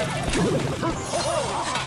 ほら!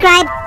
Subscribe